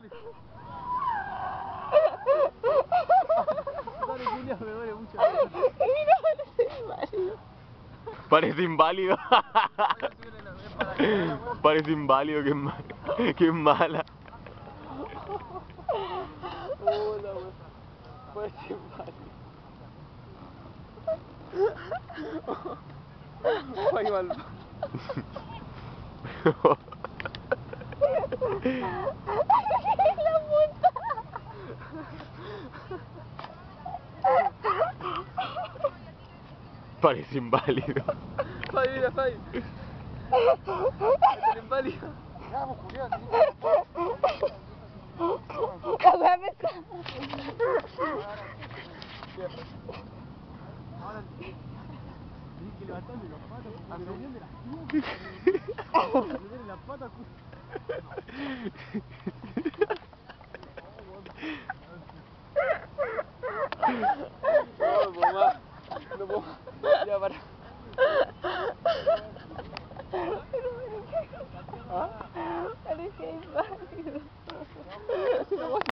Dale. Dale, Julia, me duele mucho. Parece inválido. Parece inválido, que es mala. Que es mala. Hola, weón. Puede ser válido. Ay, mal. Parece inválido. Ay, mira. El inválido. Vamos, Julián. Cagame. Ahora que levantarle las patas. A me de las piernas. Não vou lá, não vou. Já para. Ah? Ele fez vários.